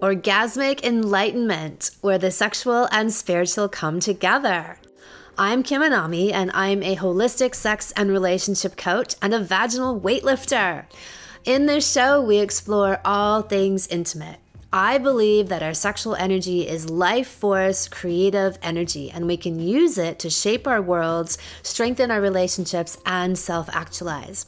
orgasmic enlightenment, where the sexual and spiritual come together. I'm Kim Anami, and I'm a holistic sex and relationship coach and a vaginal weightlifter. In this show, we explore all things intimate. I believe that our sexual energy is life force, creative energy, and we can use it to shape our worlds, strengthen our relationships, and self actualize.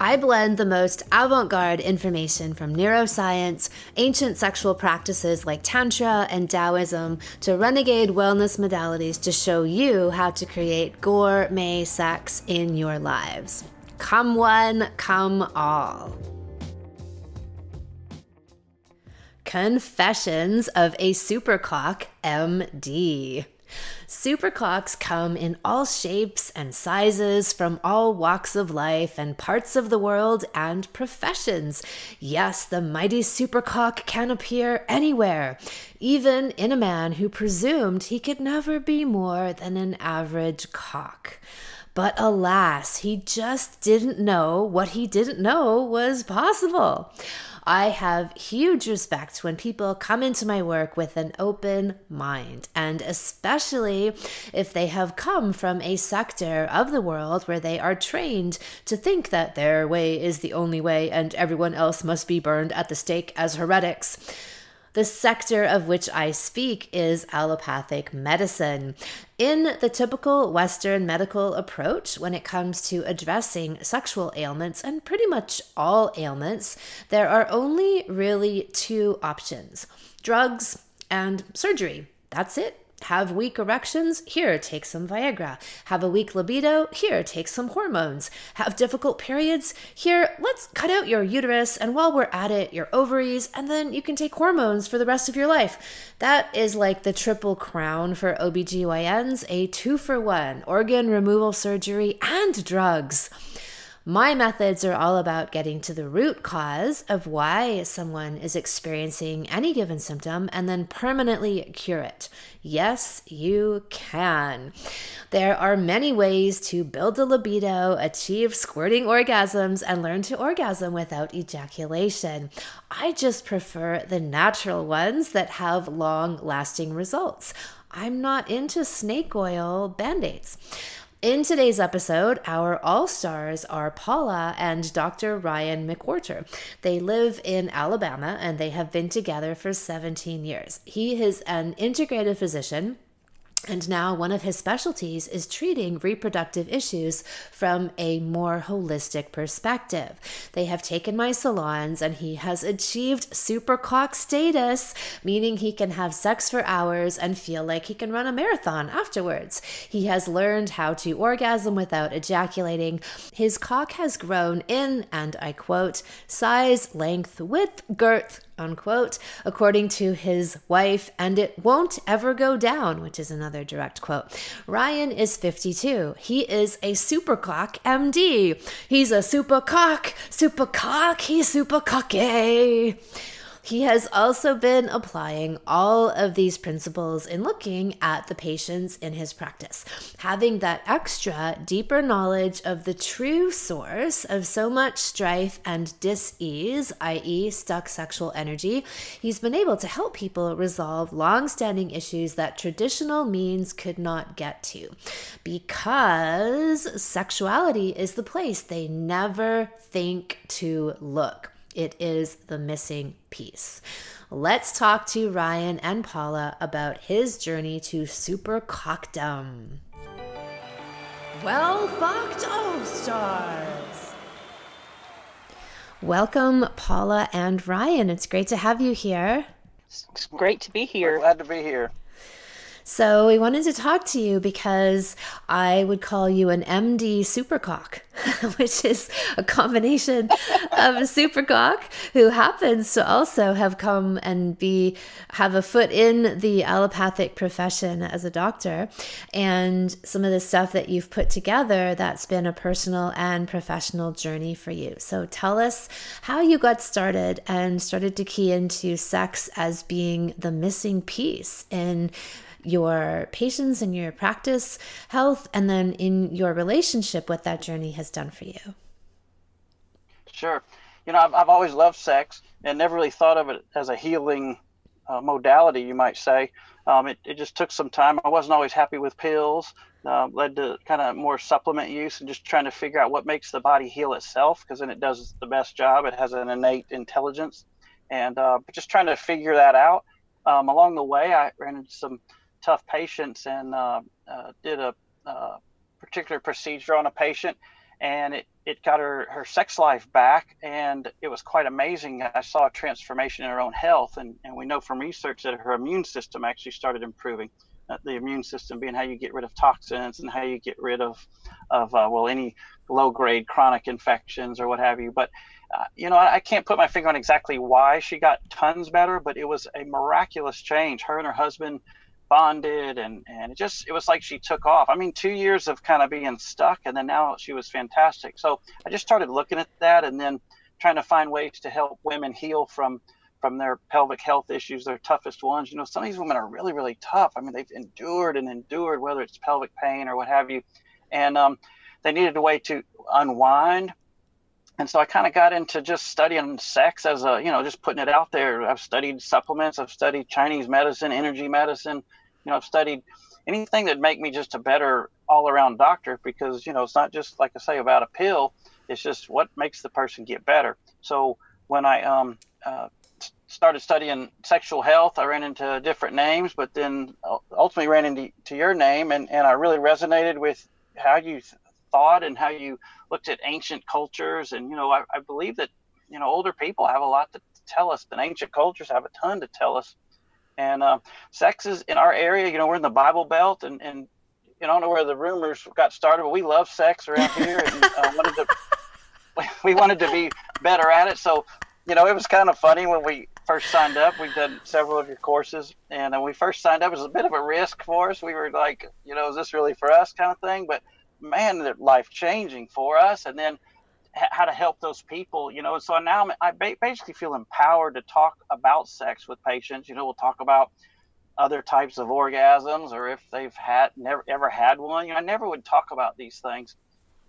I blend the most avant garde information from neuroscience, ancient sexual practices like Tantra and Taoism, to renegade wellness modalities to show you how to create gourmet sex in your lives. Come one, come all. Confessions of a Supercock MD. Supercocks come in all shapes and sizes from all walks of life and parts of the world and professions. Yes, the mighty supercock can appear anywhere, even in a man who presumed he could never be more than an average cock. But alas, he just didn't know what he didn't know was possible. I have huge respect when people come into my work with an open mind, and especially if they have come from a sector of the world where they are trained to think that their way is the only way and everyone else must be burned at the stake as heretics. The sector of which I speak is allopathic medicine. In the typical Western medical approach, when it comes to addressing sexual ailments and pretty much all ailments, there are only really two options drugs and surgery. That's it. Have weak erections? Here, take some Viagra. Have a weak libido? Here, take some hormones. Have difficult periods? Here, let's cut out your uterus, and while we're at it, your ovaries, and then you can take hormones for the rest of your life. That is like the triple crown for OBGYNs a two for one organ removal surgery and drugs. My methods are all about getting to the root cause of why someone is experiencing any given symptom and then permanently cure it. Yes, you can. There are many ways to build a libido, achieve squirting orgasms, and learn to orgasm without ejaculation. I just prefer the natural ones that have long lasting results. I'm not into snake oil band aids. In today's episode, our all stars are Paula and Dr. Ryan McWhorter. They live in Alabama and they have been together for 17 years. He is an integrative physician and now, one of his specialties is treating reproductive issues from a more holistic perspective. They have taken my salons, and he has achieved supercock status, meaning he can have sex for hours and feel like he can run a marathon afterwards. He has learned how to orgasm without ejaculating. His cock has grown in, and I quote, size, length, width, girth, unquote, according to his wife, and it won't ever go down, which is another direct quote. Ryan is 52. He is a supercock MD. He's a supercock, supercock, he's super cocky. He has also been applying all of these principles in looking at the patients in his practice, having that extra, deeper knowledge of the true source of so much strife and dis-ease, i.e., stuck sexual energy. He's been able to help people resolve long-standing issues that traditional means could not get to, because sexuality is the place they never think to look. It is the missing piece. Let's talk to Ryan and Paula about his journey to super cockdom. Well fucked all stars. Welcome, Paula and Ryan. It's great to have you here. It's great to be here. We're glad to be here. So we wanted to talk to you because I would call you an MD supercock, which is a combination of a supercock who happens to also have come and be have a foot in the allopathic profession as a doctor, and some of the stuff that you've put together that's been a personal and professional journey for you. So tell us how you got started and started to key into sex as being the missing piece in your patients and your practice health, and then in your relationship, what that journey has done for you. Sure. you know, I've, I've always loved sex and never really thought of it as a healing uh, modality, you might say. Um, it, it just took some time. I wasn't always happy with pills. Uh, led to kind of more supplement use and just trying to figure out what makes the body heal itself because then it does the best job. It has an innate intelligence, and uh, just trying to figure that out. Um, along the way, I ran into some tough patients and uh, uh did a uh, particular procedure on a patient, and it, it got her, her sex life back, and it was quite amazing. I saw a transformation in her own health, and, and we know from research that her immune system actually started improving. Uh, the immune system being how you get rid of toxins and how you get rid of, of uh, well, any low grade chronic infections or what have you. But uh, you know, I, I, can't put my finger on exactly why she got tons better, but it was a miraculous change. Her and her husband bonded and and it just it was like she took off. I mean two years of kind of being stuck and then now she was fantastic. So i just started looking at that and then trying to find ways to help women heal from from their pelvic health issues their toughest ones. You know some of these women are really really tough. I mean they've endured and endured whether it's pelvic pain or what have you. And um, they needed a way to unwind and so I kind of got into just studying sex as a, you know, just putting it out there. I've studied supplements, I've studied Chinese medicine, energy medicine, you know, I've studied anything that make me just a better all around doctor because, you know, it's not just like I say about a pill, it's just what makes the person get better. So when I um, uh, started studying sexual health, I ran into different names, but then ultimately ran into to your name and, and I really resonated with how you thought and how you looked at ancient cultures. And, you know, I, I believe that, you know, older people have a lot to tell us, and ancient cultures have a ton to tell us. And uh, sex is in our area, you know, we're in the Bible Belt, and, and you know, I don't know where the rumors got started, but we love sex around here. And uh, wanted to, we wanted to be better at it. So, you know, it was kind of funny when we first signed up. We've done several of your courses, and when we first signed up, it was a bit of a risk for us. We were like, you know, is this really for us, kind of thing. But man, they're life changing for us. And then how to help those people, you know. So now i basically feel empowered to talk about sex with patients. You know, we'll talk about other types of orgasms or if they've had never ever had one. You know, I never would talk about these things.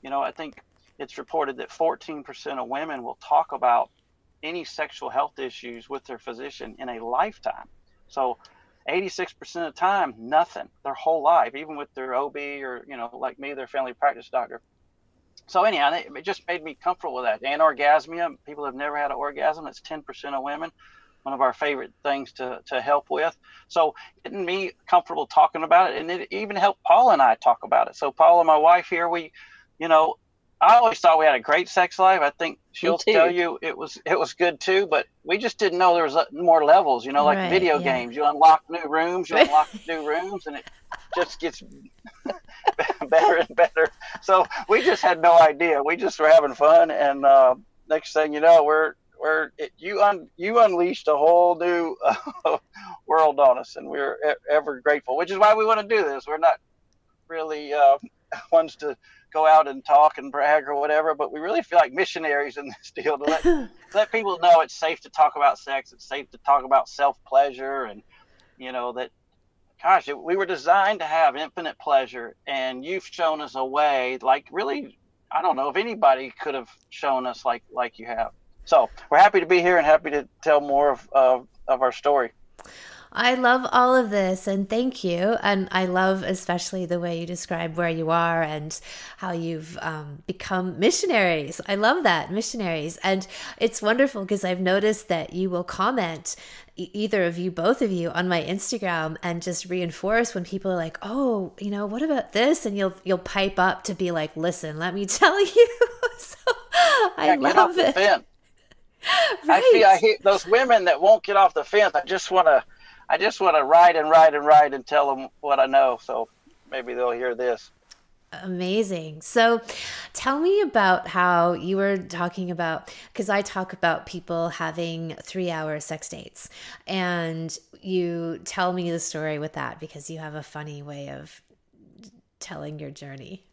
You know, I think it's reported that 14% of women will talk about any sexual health issues with their physician in a lifetime. So 86% of the time, nothing their whole life, even with their OB or, you know, like me, their family practice doctor. So, anyhow, it just made me comfortable with that. Anorgasmia, people have never had an orgasm, that's 10% of women, one of our favorite things to, to help with. So, getting me comfortable talking about it, and it even helped Paula and I talk about it. So, Paula and my wife here, we, you know, I always thought we had a great sex life. I think she'll tell you it was it was good too, but we just didn't know there was uh, more levels. You know, like right, video yeah. games, you unlock new rooms, you unlock new rooms, and it just gets better and better. So we just had no idea. We just were having fun, and uh, next thing you know, we're we're it, you un, you unleashed a whole new uh, world on us, and we're ever grateful. Which is why we want to do this. We're not really uh, ones to go out and talk and brag or whatever, but we really feel like missionaries in this deal to let let people know it's safe to talk about sex, it's safe to talk about self pleasure, and you know that, gosh, it, we were designed to have infinite pleasure, and you've shown us a way like really, I don't know if anybody could have shown us like like you have. So we're happy to be here and happy to tell more of of, of our story. I love all of this and thank you. And I love especially the way you describe where you are and how you've um, become missionaries. I love that, missionaries. And it's wonderful because I've noticed that you will comment either of you both of you on my instagram and just reinforce when people are like oh you know what about this and you'll you'll pipe up to be like listen let me tell you so i yeah, love it right. actually i hate those women that won't get off the fence i just want to I just want to write and write and write and tell them what I know. So maybe they'll hear this. Amazing. So tell me about how you were talking about, because I talk about people having three hour sex dates. And you tell me the story with that because you have a funny way of telling your journey.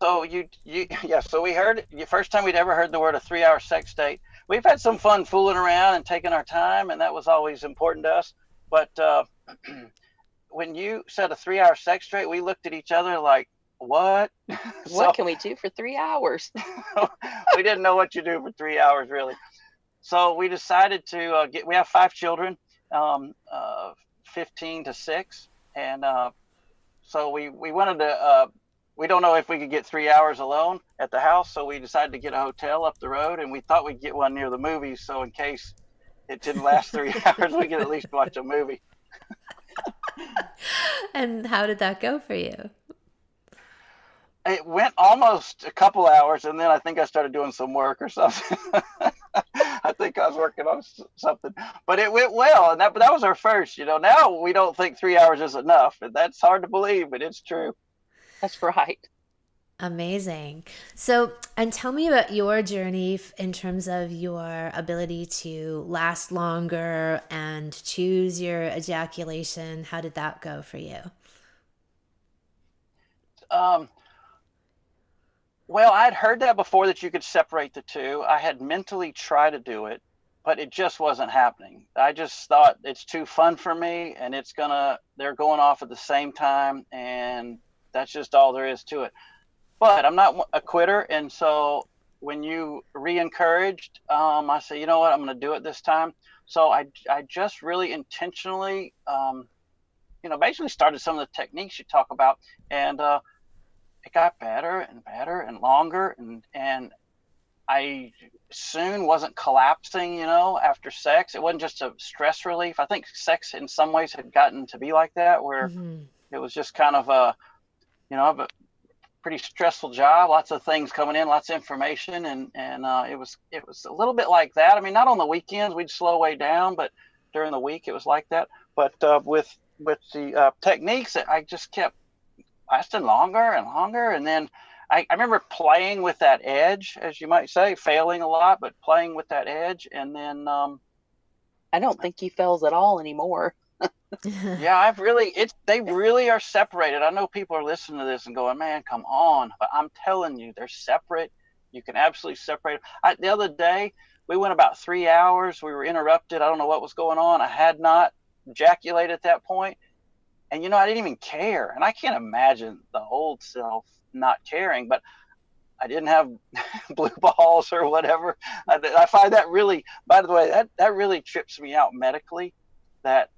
So you, you, yeah. So we heard the first time we'd ever heard the word a three-hour sex date. We've had some fun fooling around and taking our time, and that was always important to us. But uh, when you said a three hour sex straight, we looked at each other like, what? what can we do for three hours? we didn't know what you do for three hours, really. so we decided to uh, get. We have five children, um, uh, 15 to six, and uh, so we we wanted to. Uh, we don't know if we could get three hours alone at the house, so we decided to get a hotel up the road, and we thought we'd get one near the movies, so in case it didn't last three hours, we could at least watch a movie. and how did that go for you? It went almost a couple hours, and then I think I started doing some work or something. I think I was working on something, but it went well, and that but that was our first. You know, now we don't think three hours is enough, and that's hard to believe, but it's true. That's right. Amazing. So, and tell me about your journey in terms of your ability to last longer and choose your ejaculation. How did that go for you? Um, well, I'd heard that before that you could separate the two. I had mentally tried to do it, but it just wasn't happening. I just thought it's too fun for me and it's gonna, they're going off at the same time. And that's just all there is to it but I'm not a quitter. And so when you re-encouraged, um, I said, you know what, I'm going to do it this time. So I, I just really intentionally, um, you know, basically started some of the techniques you talk about, and uh, it got better and better and longer, and and I soon wasn't collapsing, you know, after sex. It wasn't just a stress relief. I think sex in some ways had gotten to be like that, where mm-hmm. it was just kind of a, you know, pretty stressful job, lots of things coming in, lots of information, and and uh, it was it was a little bit like that. I mean, not on the weekends we'd slow way down, but during the week it was like that. But uh, with with the uh, techniques, I just kept lasting longer and longer, and then I, I remember playing with that edge, as you might say, failing a lot, but playing with that edge, and then um, I don't think he fails at all anymore yeah, I've really it's they really are separated. I know people are listening to this and going, "Man, come on!" But I'm telling you, they're separate. You can absolutely separate. I, the other day, we went about three hours. We were interrupted. I don't know what was going on. I had not ejaculated at that point, and you know, I didn't even care. And I can't imagine the old self not caring, but. I didn't have blue balls or whatever. I, I find that really, by the way, that, that really trips me out medically. That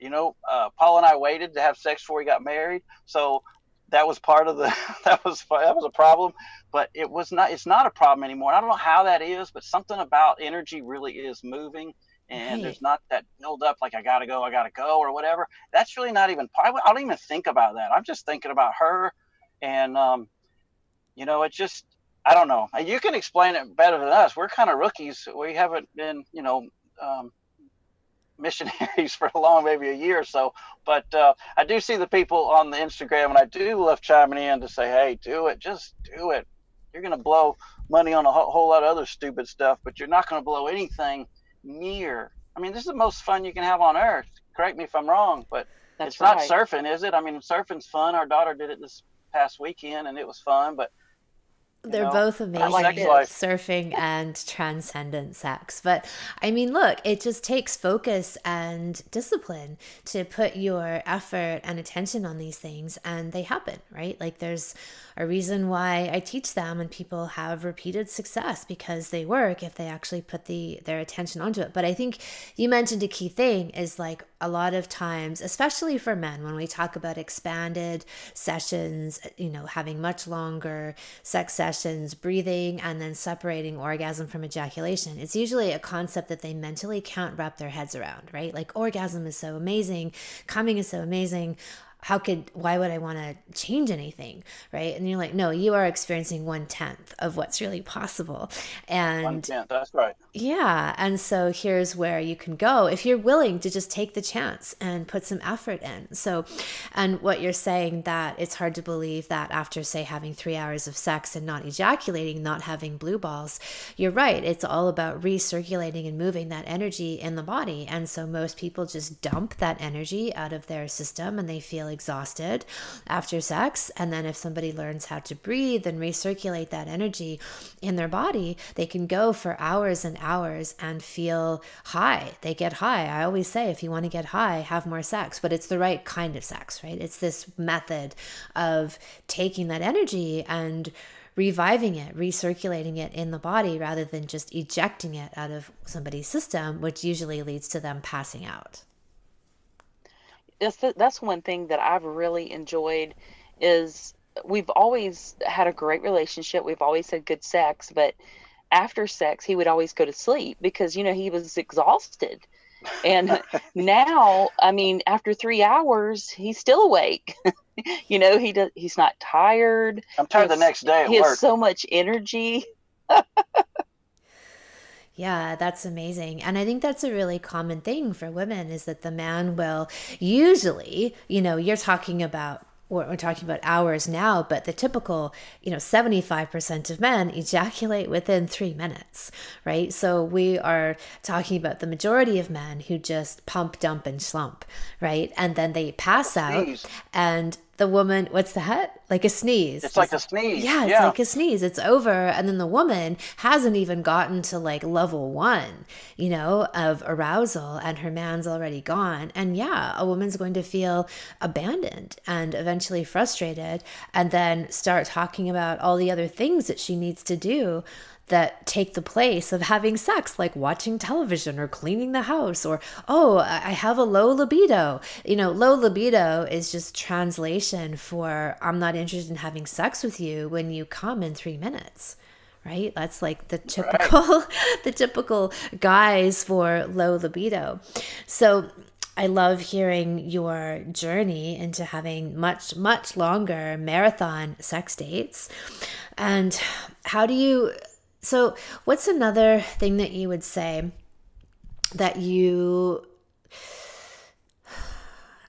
you know, uh, Paula and I waited to have sex before we got married, so that was part of the that was that was a problem. But it was not. It's not a problem anymore. I don't know how that is, but something about energy really is moving. And right. there's not that build up like I gotta go, I gotta go, or whatever. That's really not even. I don't even think about that. I'm just thinking about her, and um, you know, it just I don't know. You can explain it better than us. We're kind of rookies. We haven't been, you know, um, missionaries for a long, maybe a year or so. But uh, I do see the people on the Instagram, and I do love chiming in to say, "Hey, do it, just do it. You're going to blow money on a whole lot of other stupid stuff, but you're not going to blow anything near. I mean, this is the most fun you can have on earth. Correct me if I'm wrong, but That's it's right. not surfing, is it? I mean, surfing's fun. Our daughter did it this past weekend, and it was fun, but they're know, both amazing like surfing and transcendent sex. But I mean, look, it just takes focus and discipline to put your effort and attention on these things, and they happen, right? Like, there's a reason why I teach them, and people have repeated success because they work if they actually put the their attention onto it. But I think you mentioned a key thing is like a lot of times, especially for men, when we talk about expanded sessions, you know, having much longer sex sessions, breathing, and then separating orgasm from ejaculation, it's usually a concept that they mentally can't wrap their heads around, right? Like, orgasm is so amazing, coming is so amazing how could why would i want to change anything right? And you're like no you are experiencing one tenth of what's really possible. And one tenth that's right. Yeah and so here's where you can go if you're willing to just take the chance and put some effort in. So and what you're saying that it's hard to believe that after say having three hours of sex and not ejaculating not having blue balls you're right it's all about recirculating and moving that energy in the body. And so most people just dump that energy out of their system and they feel exhausted after sex. And then if somebody learns how to breathe and recirculate that energy in their body, they can go for hours and hours and feel high. They get high. I always say if you want to get high, have more sex, but it's the right kind of sex, right? It's this method of taking that energy and reviving it, recirculating it in the body rather than just ejecting it out of somebody's system, which usually leads to them passing out. That's, that's one thing that I've really enjoyed is we've always had a great relationship. We've always had good sex, but after sex, he would always go to sleep because, you know, he was exhausted. And now, I mean, after three hours, he's still awake. you know, he does, he's not tired. I'm tired the next day. he work. has so much energy. Yeah, that's amazing. And I think that's a really common thing for women is that the man will usually, you know, you're talking about we're talking about hours now, but the typical, you know, 75% of men ejaculate within three minutes, right? So we are talking about the majority of men who just pump, dump, and slump, right? And then they pass oh, out and the woman, what's that? Like a sneeze. It's like a sneeze. Yeah, it's yeah. like a sneeze. It's over. And then the woman hasn't even gotten to like level one, you know, of arousal, and her man's already gone. And yeah, a woman's going to feel abandoned and eventually frustrated, and then start talking about all the other things that she needs to do that take the place of having sex, like watching television or cleaning the house, or, oh, I have a low libido. You know, low libido is just translation for I'm not interested in having sex with you when you come in three minutes right that's like the typical right. the typical guys for low libido so I love hearing your journey into having much, much longer marathon sex dates. And how do you so, what's another thing that you would say that you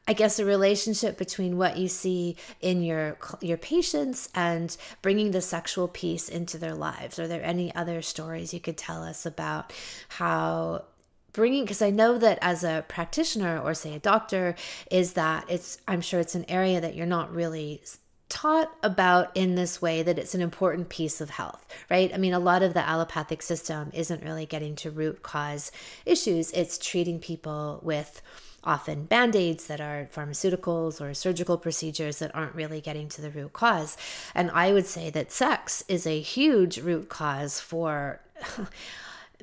I guess a relationship between what you see in your your patients and bringing the sexual piece into their lives. Are there any other stories you could tell us about how bringing because I know that as a practitioner or say a doctor is that it's I'm sure it's an area that you're not really taught about in this way that it's an important piece of health, right? I mean, a lot of the allopathic system isn't really getting to root cause issues, it's treating people with often band aids that are pharmaceuticals or surgical procedures that aren't really getting to the root cause. And I would say that sex is a huge root cause for.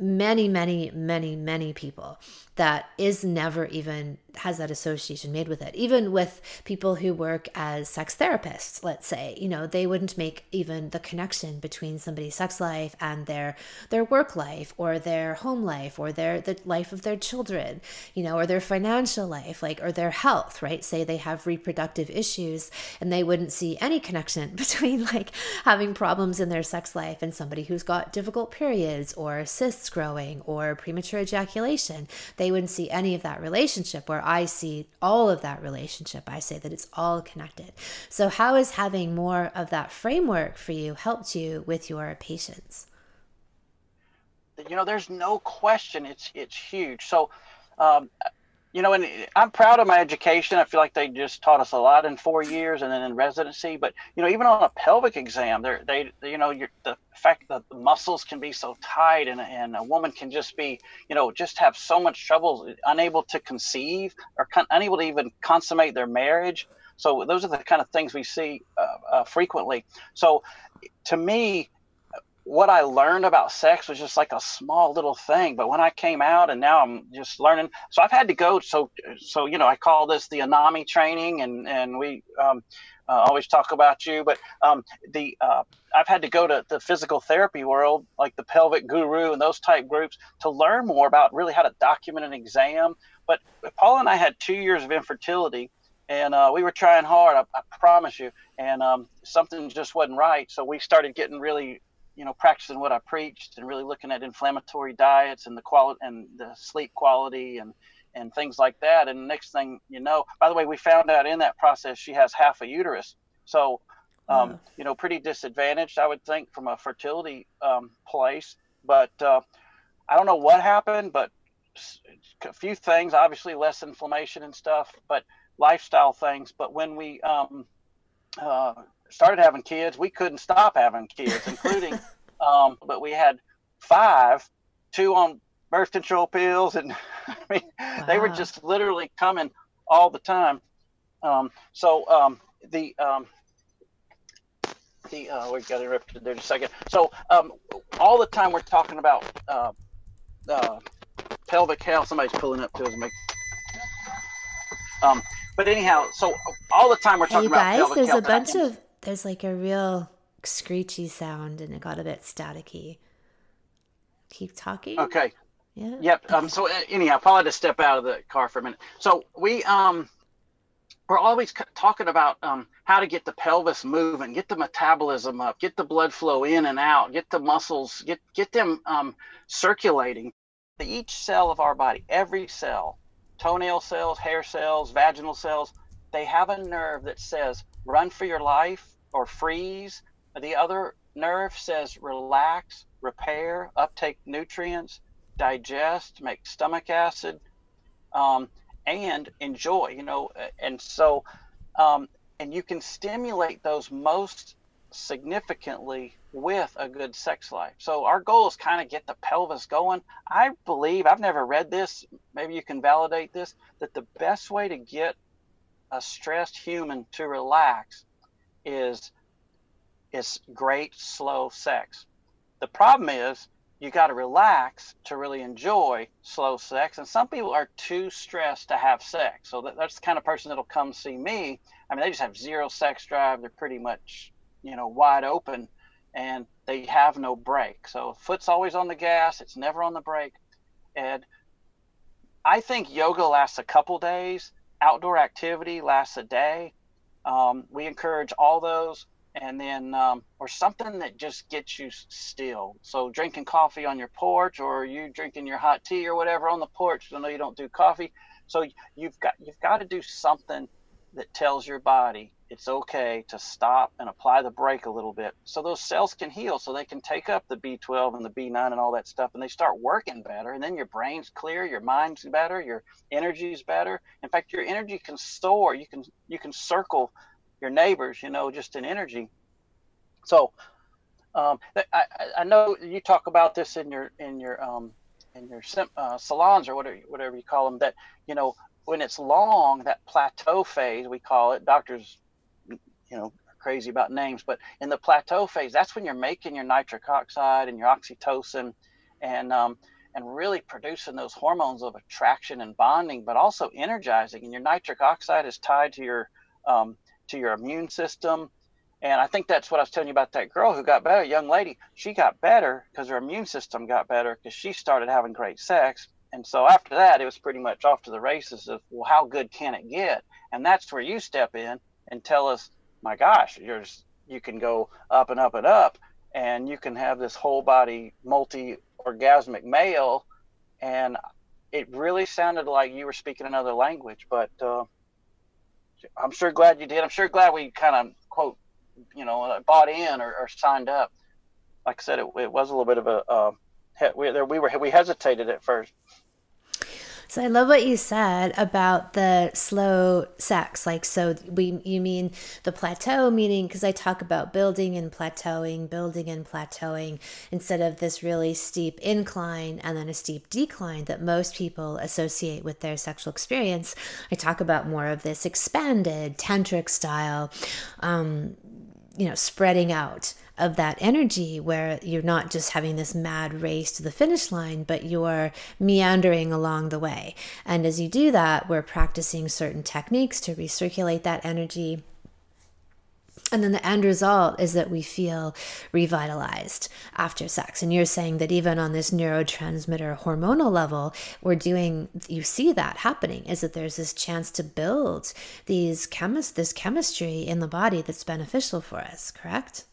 many, many, many, many people that is never even has that association made with it. Even with people who work as sex therapists, let's say, you know, they wouldn't make even the connection between somebody's sex life and their their work life or their home life or their the life of their children, you know, or their financial life, like or their health, right? Say they have reproductive issues and they wouldn't see any connection between like having problems in their sex life and somebody who's got difficult periods or cysts growing or premature ejaculation. They wouldn't see any of that relationship where I see all of that relationship. I say that it's all connected. So, how has having more of that framework for you helped you with your patients? You know, there's no question it's it's huge. So, um, you know, and I'm proud of my education. I feel like they just taught us a lot in four years, and then in residency. But you know, even on a pelvic exam, they're they you know the fact that the muscles can be so tight, and and a woman can just be you know just have so much trouble, unable to conceive or con- unable to even consummate their marriage. So those are the kind of things we see uh, uh, frequently. So to me, what I learned about sex was just like a small little thing. But when I came out and now I'm just learning, so I've had to go. So, so you know, I call this the Anami training, and and we um, uh, always talk about you. But um, the uh, I've had to go to the physical therapy world, like the pelvic guru and those type groups, to learn more about really how to document an exam. But Paula and I had two years of infertility, and uh, we were trying hard. I, I promise you, and um, something just wasn't right. So we started getting really you know practicing what I preached and really looking at inflammatory diets and the quality and the sleep quality and and things like that. And the next thing you know, by the way, we found out in that process she has half a uterus, so um, mm. you know pretty disadvantaged, I would think, from a fertility um, place. But uh, I don't know what happened, but a few things, obviously less inflammation and stuff, but lifestyle things. But when we um, uh, started having kids, we couldn't stop having kids, including, um, but we had five, two on birth control pills, and I mean, wow. they were just literally coming all the time. Um, so um, the um, the uh, we got interrupted there just a second. So um, all the time we're talking about uh, uh, pelvic health. Somebody's pulling up to us. Make, um, but anyhow, so all the time we're talking hey guys, about there's health. a bunch of there's like a real screechy sound, and it got a bit staticky. Keep talking. Okay. Yeah. Yep. Um. So uh, anyhow, probably to step out of the car for a minute. So we um we're always talking about um, how to get the pelvis moving, get the metabolism up, get the blood flow in and out, get the muscles, get get them um, circulating. Each cell of our body, every cell, toenail cells, hair cells, vaginal cells, they have a nerve that says run for your life or freeze. The other nerve says relax, repair, uptake nutrients, digest, make stomach acid. Um, and enjoy you know and so um, and you can stimulate those most significantly with a good sex life so our goal is kind of get the pelvis going i believe i've never read this maybe you can validate this that the best way to get a stressed human to relax is is great slow sex the problem is you got to relax to really enjoy slow sex. And some people are too stressed to have sex. So that, that's the kind of person that'll come see me. I mean, they just have zero sex drive. They're pretty much, you know, wide open and they have no brake. So foot's always on the gas. It's never on the brake. And I think yoga lasts a couple days. Outdoor activity lasts a day. Um, we encourage all those and then um, or something that just gets you still. So drinking coffee on your porch, or you drinking your hot tea or whatever on the porch. I know you don't do coffee, so you've got you've got to do something that tells your body it's okay to stop and apply the brake a little bit, so those cells can heal, so they can take up the B12 and the B9 and all that stuff, and they start working better, and then your brain's clear, your mind's better, your energy's better. In fact, your energy can soar. You can you can circle your neighbors, you know, just in energy. So um, I, I know you talk about this in your in your um, in your uh, salons or whatever whatever you call them. That you know when it's long, that plateau phase we call it. Doctors, you know, crazy about names, but in the plateau phase, that's when you're making your nitric oxide and your oxytocin, and um, and really producing those hormones of attraction and bonding, but also energizing. And your nitric oxide is tied to your um, to your immune system. And I think that's what I was telling you about that girl who got better, young lady. She got better because her immune system got better because she started having great sex. And so after that, it was pretty much off to the races of, well, how good can it get? And that's where you step in and tell us, my gosh, you're just, you can go up and up and up, and you can have this whole body multi orgasmic male. And it really sounded like you were speaking another language, but uh, I'm sure glad you did. I'm sure glad we kind of quote, you know, uh, bought in or, or signed up. Like I said, it, it was a little bit of a uh, we, we were we hesitated at first. So I love what you said about the slow sex. Like, so we, you mean the plateau, meaning because I talk about building and plateauing, building and plateauing, instead of this really steep incline and then a steep decline that most people associate with their sexual experience. I talk about more of this expanded tantric style, um, you know, spreading out of that energy where you're not just having this mad race to the finish line, but you're meandering along the way. And as you do that, we're practicing certain techniques to recirculate that energy. And then the end result is that we feel revitalized after sex. And you're saying that even on this neurotransmitter hormonal level, we're doing, you see that happening, is that there's this chance to build these chemist, this chemistry in the body that's beneficial for us, correct?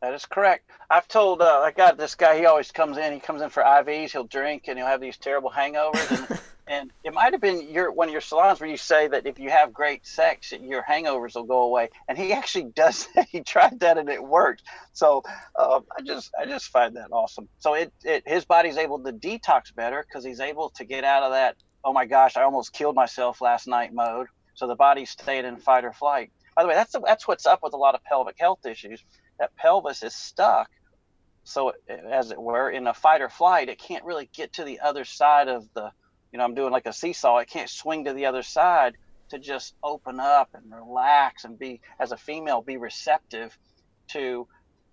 That is correct. I've told uh, I got this guy. He always comes in. He comes in for IVs. He'll drink and he'll have these terrible hangovers. And, and it might have been your one of your salons where you say that if you have great sex, your hangovers will go away. And he actually does. he tried that and it worked. So uh, I just I just find that awesome. So it, it his body's able to detox better because he's able to get out of that. Oh my gosh, I almost killed myself last night mode. So the body stayed in fight or flight. By the way, that's that's what's up with a lot of pelvic health issues that pelvis is stuck. So as it were in a fight or flight it can't really get to the other side of the you know i'm doing like a seesaw. It can't swing to the other side to just open up and relax and be as a female be receptive to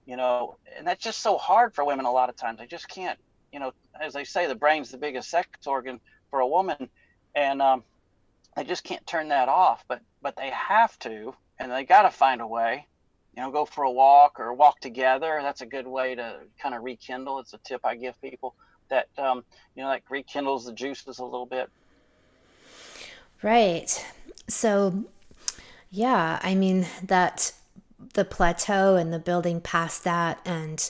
you know and that's just so hard for women a lot of times. They just can't you know as they say the brain's the biggest sex organ for a woman. And um, they just can't turn that off. But but they have to and they got to find a way you know go for a walk or walk together. That's a good way to kind of rekindle. It's a tip i give people that um, you know that rekindles the juices a little bit. Right. So yeah i mean that the plateau and the building past that and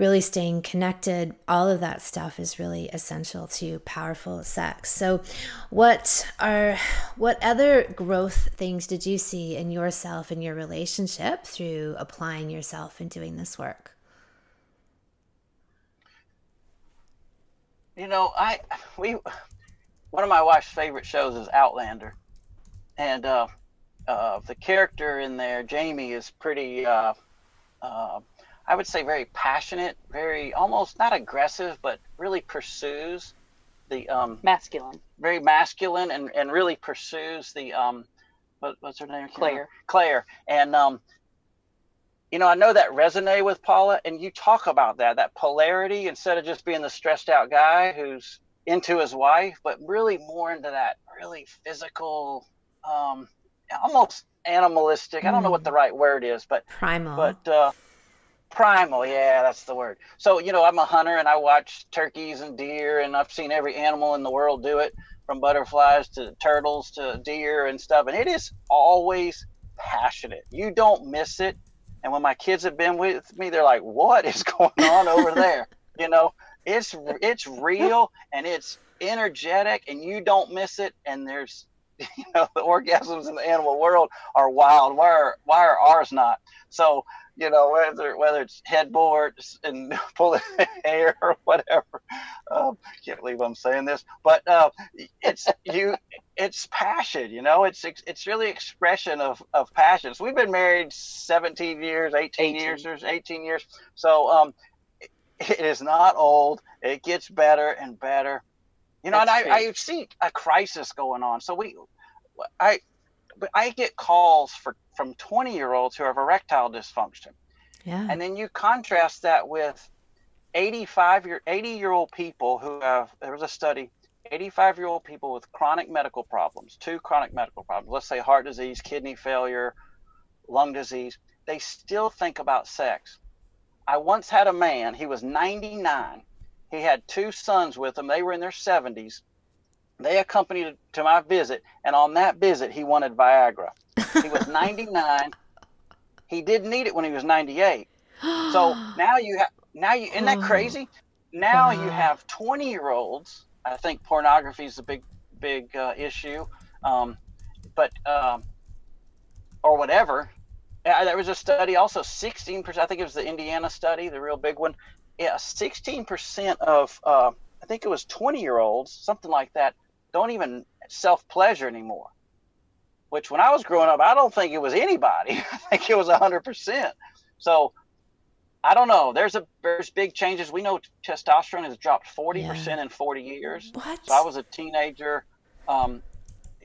really staying connected, all of that stuff is really essential to powerful sex. So, what are what other growth things did you see in yourself and your relationship through applying yourself and doing this work? You know, I we one of my wife's favorite shows is Outlander, and uh, uh, the character in there, Jamie, is pretty. Uh, uh, I would say very passionate, very almost not aggressive, but really pursues the um, masculine, very masculine, and, and really pursues the um, what, what's her name? Claire. Claire, and um, you know, I know that resonate with Paula, and you talk about that that polarity instead of just being the stressed out guy who's into his wife, but really more into that really physical, um, almost animalistic. Mm. I don't know what the mm. right word is, but primal. But uh, primal yeah that's the word. So you know i'm a hunter and i watch turkeys and deer and i've seen every animal in the world do it from butterflies to turtles to deer and stuff. And it is always passionate. You don't miss it. And when my kids have been with me they're like what is going on over there? You know it's it's real and it's energetic and you don't miss it. And there's you know the orgasms in the animal world are wild. Why are why are ours not? So you know, whether whether it's headboards and pulling hair or whatever. Um, can't believe I'm saying this, but uh, it's you. It's passion, you know. It's it's really expression of of passion. So we've been married 17 years, 18, 18. years, there's 18 years. So um, it is not old. It gets better and better. You know, That's and I, I see a crisis going on. So we, I, I get calls for from 20 year olds who have erectile dysfunction. Yeah. And then you contrast that with 85 year 80 year old people who have there was a study 85 year old people with chronic medical problems, two chronic medical problems, let's say heart disease, kidney failure, lung disease, they still think about sex. I once had a man, he was 99. He had two sons with him. They were in their 70s. They accompanied to my visit, and on that visit, he wanted Viagra. He was 99. he didn't need it when he was 98. So now you have now you isn't that oh. crazy? Now wow. you have 20 year olds. I think pornography is a big big uh, issue, um, but um, or whatever. Uh, there was a study also 16%. I think it was the Indiana study, the real big one. Yeah, 16% of uh, I think it was 20 year olds, something like that, don't even self pleasure anymore. Which when I was growing up, I don't think it was anybody. I think it was hundred percent. So I don't know. There's a there's big changes. We know testosterone has dropped forty yeah. percent in forty years. What? So I was a teenager um,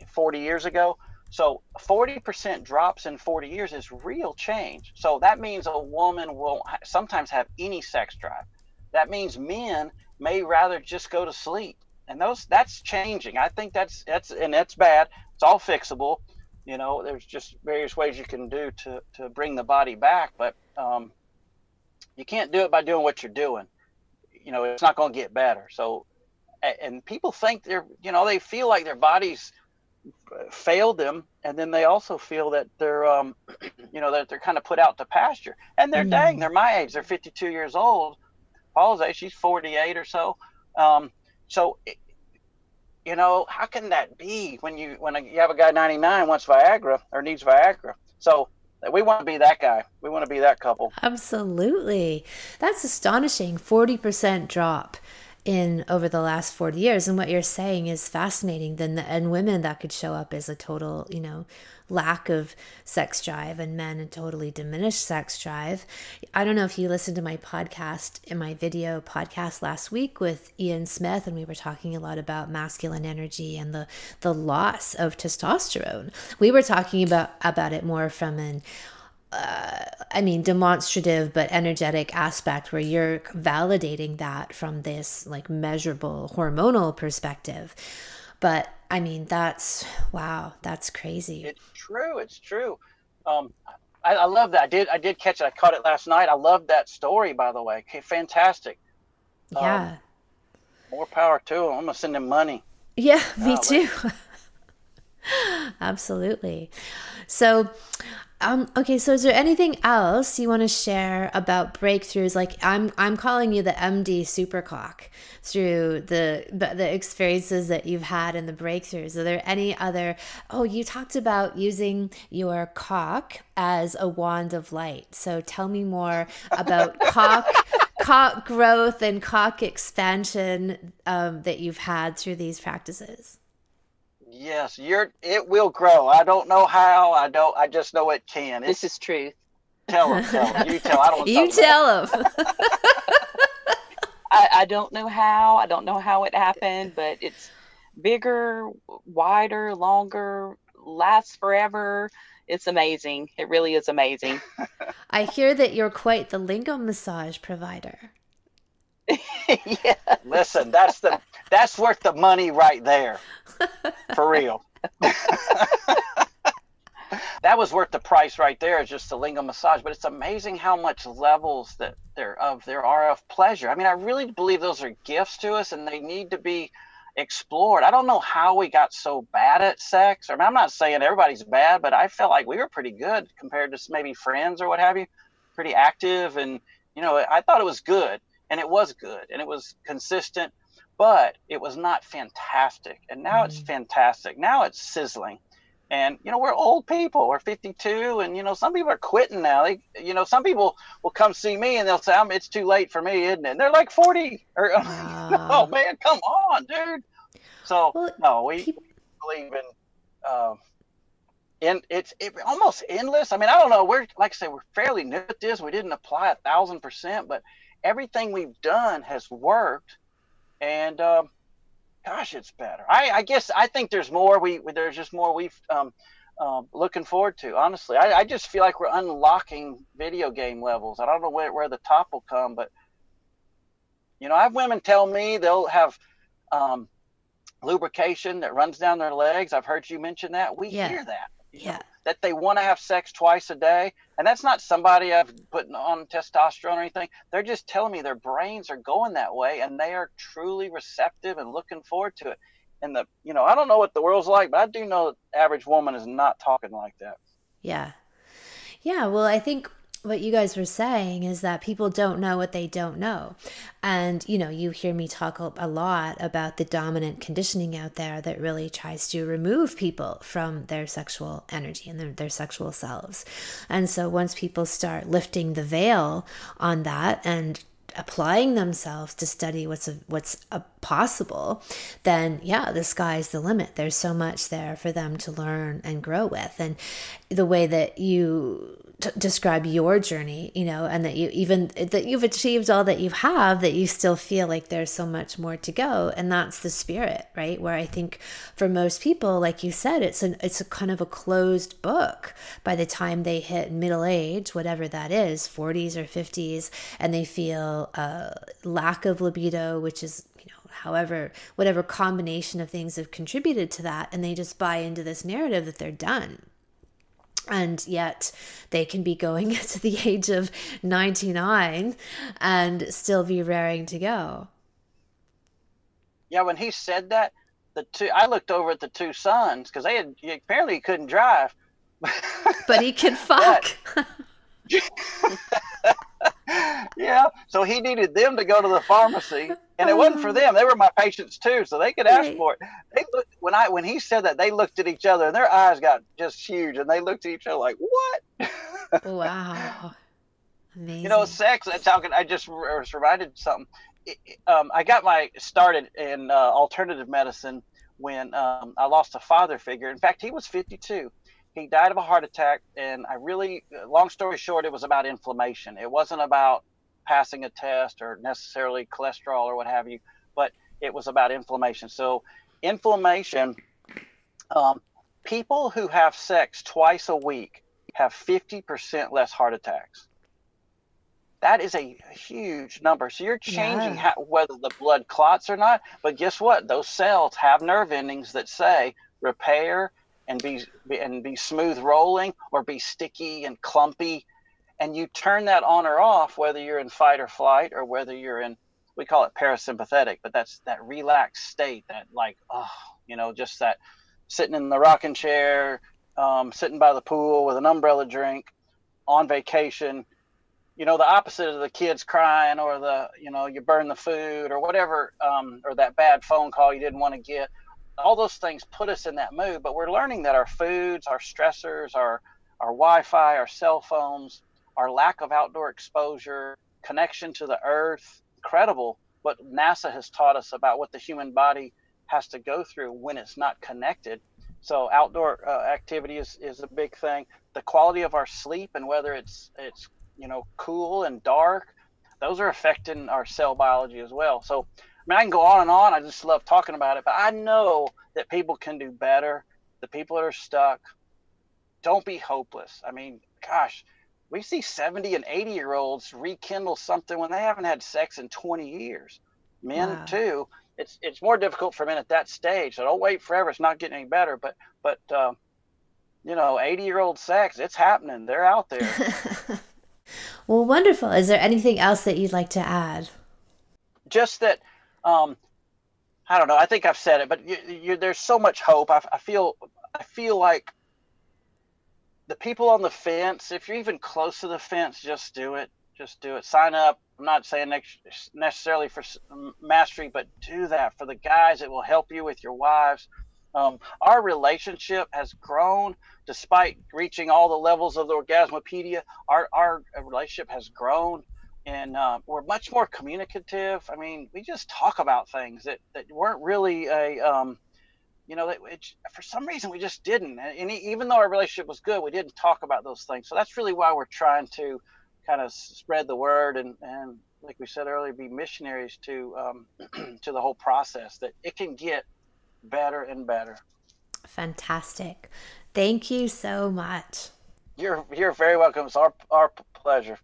forty years ago. So 40% drops in 40 years is real change. So that means a woman will sometimes have any sex drive. That means men may rather just go to sleep and those that's changing. I think that's that's and that's bad. It's all fixable. You know, there's just various ways you can do to to bring the body back, but um, you can't do it by doing what you're doing. You know, it's not going to get better. So, and people think they're you know they feel like their bodies failed them, and then they also feel that they're um, you know that they're kind of put out to pasture. And they're mm. dang, they're my age. They're 52 years old. Paula's age, she's 48 or so. Um, so, you know, how can that be when you when you have a guy 99 wants Viagra or needs Viagra? So we want to be that guy. We want to be that couple. Absolutely. That's astonishing. 40% drop. in over the last 40 years and what you're saying is fascinating then the, and women that could show up as a total you know lack of sex drive and men a totally diminished sex drive i don't know if you listened to my podcast in my video podcast last week with ian smith and we were talking a lot about masculine energy and the the loss of testosterone we were talking about about it more from an uh, I mean, demonstrative but energetic aspect where you're validating that from this like measurable hormonal perspective. But I mean, that's wow, that's crazy. True. It's true. Um, I, I, love that. I did. I did catch it. I caught it last night. I love that story. By the way, okay, fantastic. Yeah. Um, more power to them. I'm gonna send them money. Yeah, me too. Absolutely. So, um, okay, so is there anything else you want to share about breakthroughs? Like I'm, I'm calling you the MD Supercock through the the experiences that you've had and the breakthroughs. Are there any other? Oh, you talked about using your cock as a wand of light. So tell me more about cock, cock growth and cock expansion um, that you've had through these practices. Yes, you're. It will grow. I don't know how. I don't. I just know it can. It's, this is truth. Tell them. Tell them. You tell. I don't. you tell them. I, I don't know how. I don't know how it happened, but it's bigger, wider, longer, lasts forever. It's amazing. It really is amazing. I hear that you're quite the lingam massage provider. yeah. Listen, that's the that's worth the money right there. For real. that was worth the price right there, just the lingam massage. But it's amazing how much levels that there of there are of pleasure. I mean, I really believe those are gifts to us, and they need to be explored. I don't know how we got so bad at sex. I mean, I'm not saying everybody's bad, but I felt like we were pretty good compared to maybe friends or what have you. Pretty active, and you know, I thought it was good, and it was good, and it was consistent but it was not fantastic. And now mm-hmm. it's fantastic. Now it's sizzling. And you know, we're old people. We're 52, and you know, some people are quitting now. They, you know, some people will come see me and they'll say, "I'm. It's too late for me, isn't it?" And they're like 40. Or, oh man, come on, dude. So well, no, we people... believe in. Uh, and it's it, almost endless. I mean, I don't know. We're like I say, we're fairly new at this. We didn't apply a thousand percent, but everything we've done has worked and um, gosh, it's better. I, I, guess I think there's more. We there's just more we've um, um, looking forward to. Honestly, I, I, just feel like we're unlocking video game levels. I don't know where, where the top will come, but you know, I have women tell me they'll have um, lubrication that runs down their legs. I've heard you mention that. We yeah. hear that. Yeah. Know, that they want to have sex twice a day. And that's not somebody I've put on testosterone or anything. They're just telling me their brains are going that way and they are truly receptive and looking forward to it. And the, you know, I don't know what the world's like, but I do know the average woman is not talking like that. Yeah. Yeah. Well, I think what you guys were saying is that people don't know what they don't know. And, you know, you hear me talk a lot about the dominant conditioning out there that really tries to remove people from their sexual energy and their, their sexual selves. And so once people start lifting the veil on that and applying themselves to study what's a, what's a possible, then yeah, the sky's the limit. There's so much there for them to learn and grow with. And the way that you describe your journey, you know, and that you even that you've achieved all that you have, that you still feel like there's so much more to go, and that's the spirit, right? Where I think for most people, like you said, it's an it's a kind of a closed book by the time they hit middle age, whatever that is, 40s or 50s, and they feel a lack of libido, which is you know however whatever combination of things have contributed to that. And they just buy into this narrative that they're done and yet they can be going to the age of 99 and still be raring to go. Yeah when he said that the two i looked over at the two sons because they had apparently he couldn't drive. But he could fuck yeah. So he needed them to go to the pharmacy, and it wasn't for them. They were my patients too, so they could ask right. for it. They looked when I when he said that they looked at each other, and their eyes got just huge, and they looked at each other like, "What?" wow. Amazing. You know, sex. That's how I just was reminded something. um, I got my started in uh, alternative medicine when um, I lost a father figure. In fact, he was 52. He died of a heart attack, and I really, long story short, it was about inflammation. It wasn't about passing a test or necessarily cholesterol or what have you, but it was about inflammation. So, inflammation, um, people who have sex twice a week have 50% less heart attacks that is a huge number. So you're changing yeah. how, whether the blood clots or not. But guess what? Those cells have nerve endings that say repair and be and be smooth rolling or be sticky and clumpy. And you turn that on or off whether you're in fight or flight or whether you're in we call it parasympathetic, but that's that relaxed state that like oh you know just that sitting in the rocking chair, um, sitting by the pool with an umbrella drink, on vacation you know the opposite of the kids crying or the you know you burn the food or whatever um, or that bad phone call you didn't want to get all those things put us in that mood but we're learning that our foods our stressors our our wi-fi our cell phones our lack of outdoor exposure connection to the earth incredible what nasa has taught us about what the human body has to go through when it's not connected so outdoor uh, activity is, is a big thing the quality of our sleep and whether it's it's you know, cool and dark, those are affecting our cell biology as well. So, I mean, I can go on and on. I just love talking about it, but I know that people can do better. The people that are stuck, don't be hopeless. I mean, gosh, we see 70 and 80 year olds rekindle something when they haven't had sex in 20 years. Men wow. too. It's it's more difficult for men at that stage. So don't wait forever. It's not getting any better. But but uh, you know, 80 year old sex, it's happening. They're out there. Well, wonderful. Is there anything else that you'd like to add? Just that, um, I don't know. I think I've said it, but you, you, there's so much hope. I, I feel, I feel like the people on the fence. If you're even close to the fence, just do it. Just do it. Sign up. I'm not saying necessarily for mastery, but do that for the guys. It will help you with your wives. Um, our relationship has grown despite reaching all the levels of the Orgasmopedia. Our, our relationship has grown and uh, we're much more communicative. I mean, we just talk about things that, that weren't really a, um, you know, it, for some reason we just didn't. And even though our relationship was good, we didn't talk about those things. So that's really why we're trying to kind of spread the word and, and like we said earlier, be missionaries to um, to the whole process that it can get better and better. Fantastic. Thank you so much. You're you're very welcome. It's our our pleasure.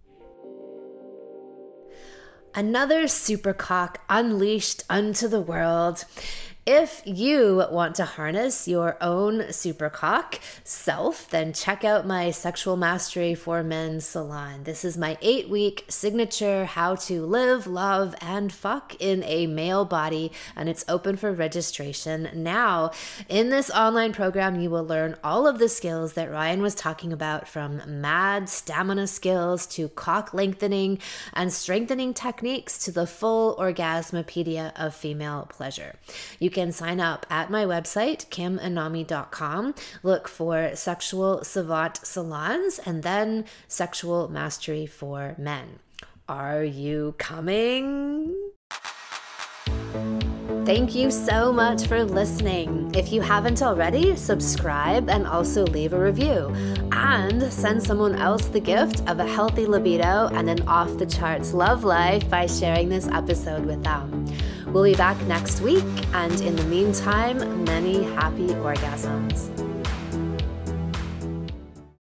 Another supercock unleashed unto the world. If you want to harness your own supercock self, then check out my Sexual Mastery for Men salon. This is my eight week signature how to live, love, and fuck in a male body, and it's open for registration now. In this online program, you will learn all of the skills that Ryan was talking about from mad stamina skills to cock lengthening and strengthening techniques to the full orgasmopedia of female pleasure. You can sign up at my website, kimanami.com. Look for Sexual Savant Salons and then Sexual Mastery for Men. Are you coming? Thank you so much for listening. If you haven't already, subscribe and also leave a review. And send someone else the gift of a healthy libido and an off the charts love life by sharing this episode with them. We'll be back next week, and in the meantime, many happy orgasms.